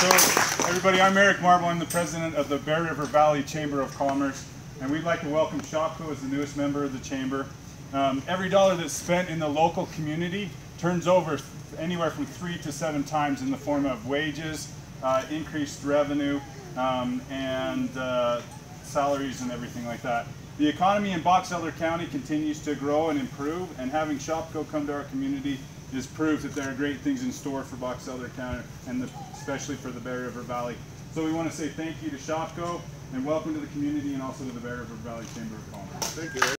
So, everybody, I'm Eric Marble. I'm the president of the Bear River Valley Chamber of Commerce, and we'd like to welcome Shopko as the newest member of the chamber. Um, every dollar that's spent in the local community turns over anywhere from three to seven times in the form of wages, uh, increased revenue, um, and uh, salaries and everything like that. The economy in Box Elder County continues to grow and improve, and having Shopko come to our community is proof that there are great things in store for Box Elder County, and the, especially for the Bear River Valley. So we want to say thank you to Shopko, and welcome to the community, and also to the Bear River Valley Chamber of Commerce. Thank you.